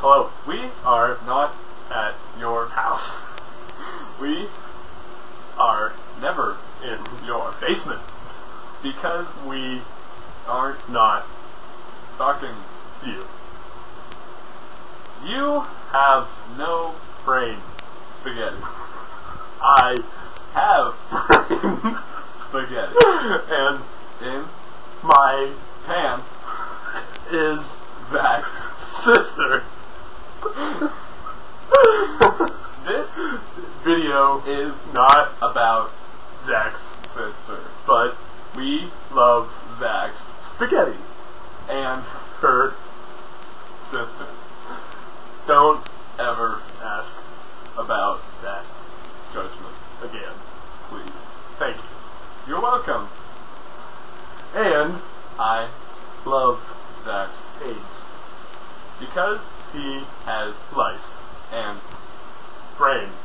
Hello, we are not at your house. We are never in your basement because we are not stalking you. You have no brain, spaghetti. I have brain, spaghetti. And in my pants is Zach's sister. This video is not about Zach's sister, but we love Zach's spaghetti and her sister. Don't ever ask about that judgment again, please. Thank you. You're welcome. And I love Zach's AIDS because he has lice brain